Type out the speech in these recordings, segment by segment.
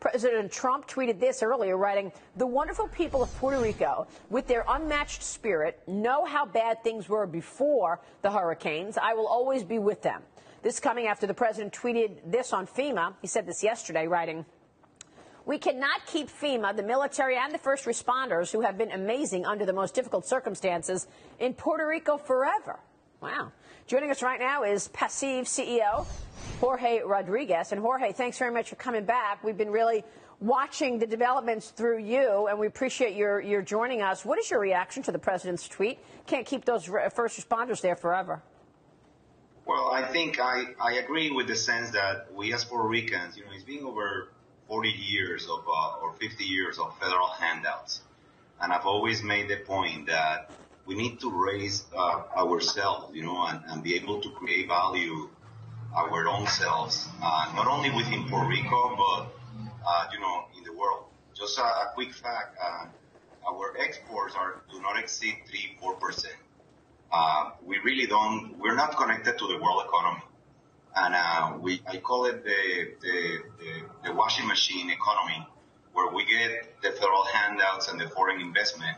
President Trump tweeted this earlier, writing, The wonderful people of Puerto Rico, with their unmatched spirit, know how bad things were before the hurricanes. I will always be with them. This coming after the president tweeted this on FEMA. He said this yesterday, writing, we cannot keep FEMA, the military, and the first responders who have been amazing under the most difficult circumstances in Puerto Rico forever. Wow. Joining us right now is PACIV CEO Jorge Rodriguez. And Jorge, thanks very much for coming back. We've been really watching the developments through you, and we appreciate your, your joining us. What is your reaction to the president's tweet? Can't keep those first responders there forever. Well, I think I, I agree with the sense that we as Puerto Ricans, you know, it's been over 40 years of uh, or 50 years of federal handouts. And I've always made the point that we need to raise uh, ourselves, you know, and, and, be able to create value our own selves, uh, not only within Puerto Rico, but, uh, you know, in the world. Just a, a quick fact, uh, our exports are do not exceed 3 4%. Uh, we really don't, we're not connected to the world economy. And uh, we, I call it the, the, the, the washing machine economy, where we get the federal handouts and the foreign investment,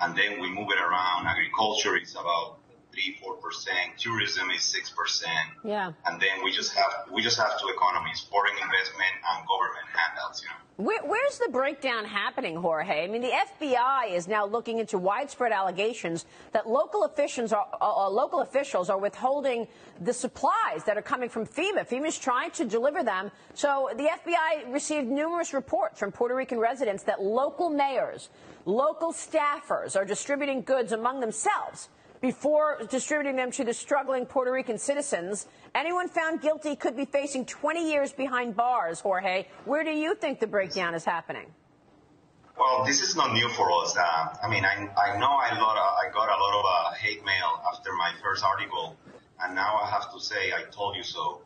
and then we move it around. Agriculture is about three, four percent. Tourism is six percent. Yeah. And then we just have we just have two economies: foreign investment and government handouts. You know. Where, where's the breakdown happening, Jorge? I mean, the FBI is now looking into widespread allegations that local officials are uh, uh local officials are withholding the supplies that are coming from FEMA. FEMA is trying to deliver them. So the FBI received numerous reports from Puerto Rican residents that local mayors, local staffers are distributing goods among themselves before distributing them to the struggling Puerto Rican citizens. Anyone found guilty could be facing 20 years behind bars, Jorge. Where do you think the breakdown is happening? Well, this is not new for us. Uh, I mean, I, I know I, lot of, I got a lot of uh, hate mail after my first article, and now I have to say I told you so.